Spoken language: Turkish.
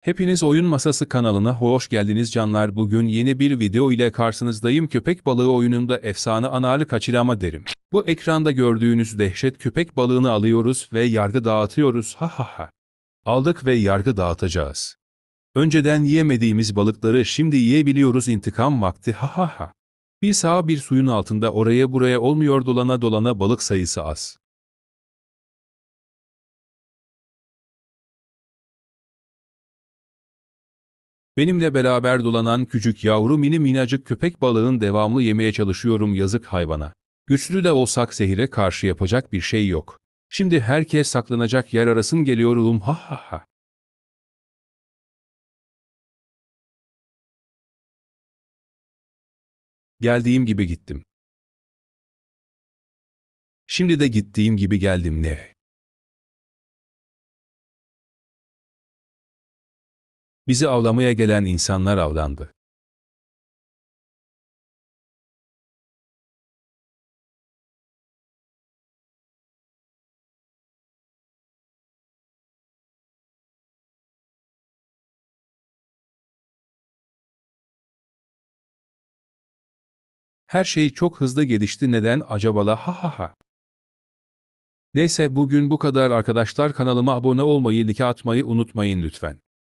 Hepiniz Oyun Masası kanalına hoş geldiniz canlar. Bugün yeni bir video ile karşınızdayım. Köpek balığı oyununda efsane analı kaçırama derim. Bu ekranda gördüğünüz dehşet köpek balığını alıyoruz ve yargı dağıtıyoruz. Ha ha ha. Aldık ve yargı dağıtacağız. Önceden yiyemediğimiz balıkları şimdi yiyebiliyoruz intikam vakti ha ha ha. Bir sağ bir suyun altında oraya buraya olmuyor dolana dolana balık sayısı az. Benimle beraber dolanan küçük yavru mini minacık köpek balığın devamlı yemeye çalışıyorum yazık hayvana. Güçlü de olsak zehire karşı yapacak bir şey yok. Şimdi herkes saklanacak yer arasın geliyorum ha ha ha. Geldiğim gibi gittim. Şimdi de gittiğim gibi geldim ne? Bizi avlamaya gelen insanlar avlandı. Her şey çok hızlı gelişti neden acaba ha ha ha. Neyse bugün bu kadar arkadaşlar kanalıma abone olmayı, like atmayı unutmayın lütfen.